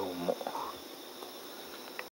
と思う。